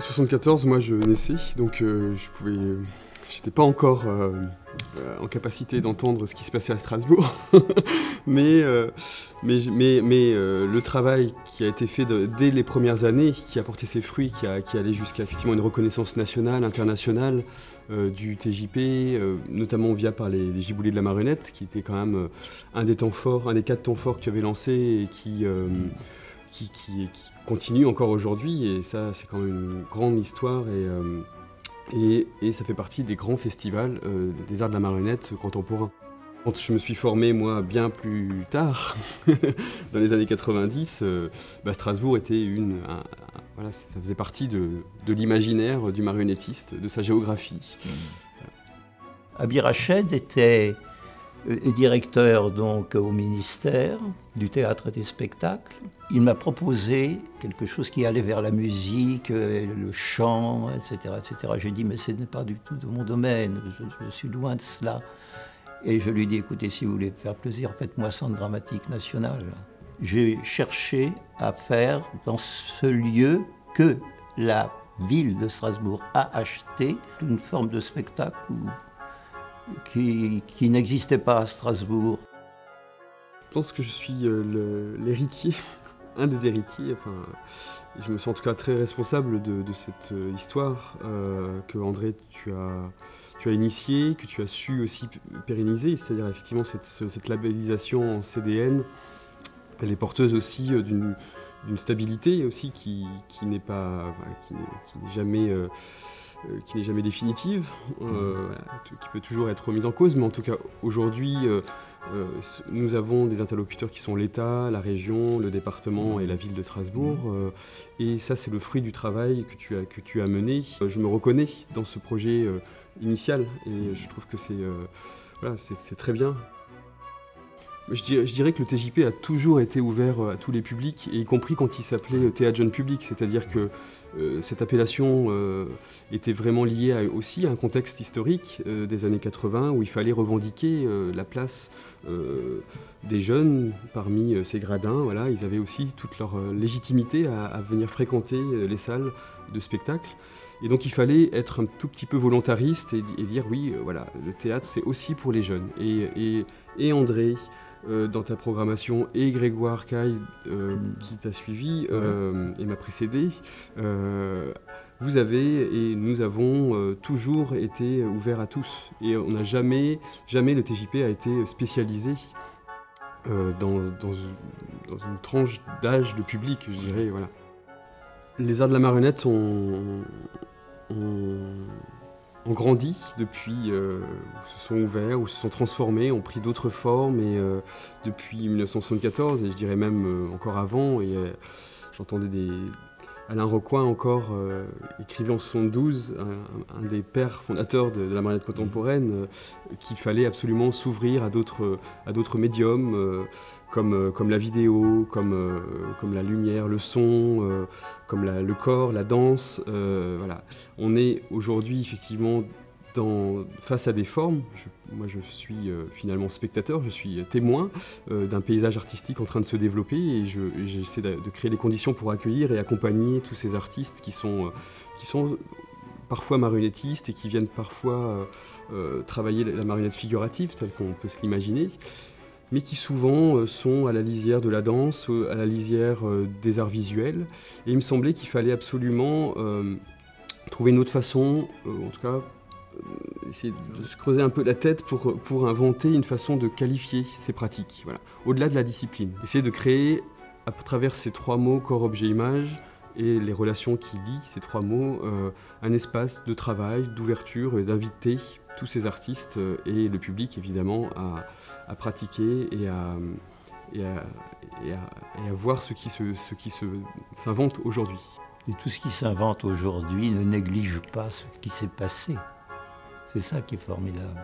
74, moi je naissais, donc euh, je pouvais, j'étais pas encore euh, euh, en capacité d'entendre ce qui se passait à Strasbourg, mais, mais, mais, le travail qui a été fait dès les premières années, qui a porté ses fruits, qui, a, qui allait jusqu'à effectivement une reconnaissance nationale, internationale du TJP, notamment via par les, les, Giboulés de la marionnette, qui était quand même un des temps forts, un des quatre temps forts que tu avais lancé et qui qui, continue encore aujourd'hui. Et ça, c'est quand même une grande histoire. Et, euh, et, ça fait partie des grands festivals euh, des arts de la marionnette contemporains. Quand je me suis formé, moi, bien plus tard, dans les années 90, euh, bah, Strasbourg était une. voilà, ça faisait partie de, l'imaginaire du marionnettiste, de sa géographie. Mmh. Rached était directeur donc au ministère du théâtre et des spectacles. Il m'a proposé quelque chose qui allait vers la musique, euh, le chant, etc. etc. J'ai dit, mais ce n'est pas du tout de mon domaine, je, suis loin de cela. Et je lui ai dit, écoutez, si vous voulez faire plaisir, faites-moi centre dramatique national. J'ai cherché à faire dans ce lieu que la ville de Strasbourg a acheté une forme de spectacle qui, n'existait pas à Strasbourg. Je pense que je suis euh, l'héritier, un des héritiers. Enfin, je me sens en tout cas très responsable de, cette euh, histoire euh, que André, tu as, tu as initiée, que tu as su aussi pérenniser, c'est-à-dire effectivement cette, labellisation en CDN. Elle est porteuse aussi d'une stabilité aussi qui, qui n'est pas, qui, jamais qui n'est jamais définitive, euh, qui peut toujours être remise en cause, mais en tout cas aujourd'hui, euh, nous avons des interlocuteurs qui sont l'État, la région, le département et la ville de Strasbourg, et ça c'est le fruit du travail que tu as, que tu as mené. Je me reconnais dans ce projet initial, et je trouve que c'est très bien. Je dirais, que le TJP a toujours été ouvert à tous les publics, y compris quand il s'appelait Théâtre Jeune Public, c'est-à-dire que euh, cette appellation euh, était vraiment liée aussi à un contexte historique euh, des années 80 où il fallait revendiquer la place des jeunes parmi ces gradins. Voilà, ils avaient aussi toute leur légitimité à, venir fréquenter les salles de spectacle. Et donc il fallait être un tout petit peu volontariste et, dire oui, voilà, le théâtre c'est aussi pour les jeunes. Et André, euh, dans ta programmation et Grégoire Caille euh, qui t'a suivi euh, et m'a précédé, vous avez et nous avons toujours été ouverts à tous. Et on n'a jamais, jamais le TJP a été spécialisé dans, dans, une tranche d'âge de public, je dirais. Voilà. Les arts de la marionnette ont ont grandi depuis, euh, se sont ouverts ou se sont transformés, ont pris d'autres formes et euh, depuis 1974 et je dirais même euh, encore avant et euh, j'entendais des Alain Rocoin encore écrivait en 72 un, des pères fondateurs de, la marionnette contemporaine qu'il fallait absolument s'ouvrir à d'autres à d'autres médiums comme, la vidéo, comme, comme la lumière, le son, comme le corps, la danse. voilà. On est aujourd'hui effectivement face à des formes. moi, je suis finalement spectateur, je suis témoin d'un paysage artistique en train de se développer et j'essaie de, de, créer les conditions pour accueillir et accompagner tous ces artistes qui sont, qui sont parfois marionnettistes et qui viennent parfois travailler la marionnette figurative, telle qu'on peut se l'imaginer mais qui souvent euh, sont à la lisière de la danse, euh, à la lisière euh, des arts visuels. Et il me semblait qu'il fallait absolument trouver une autre façon, en tout cas, essayer de se creuser un peu la tête pour, pour inventer une façon de qualifier ces pratiques, voilà, au-delà de la discipline. Essayer de créer, à travers ces trois mots, corps, objet, image, et les relations qui lient ces trois mots, un espace de travail, d'ouverture et d'inviter tous ces artistes et le public évidemment à, à pratiquer et à, et à, et à, voir ce qui, se, qui se, s'invente aujourd'hui. Et tout ce qui s'invente aujourd'hui ne néglige pas ce qui s'est passé. C'est ça qui est formidable.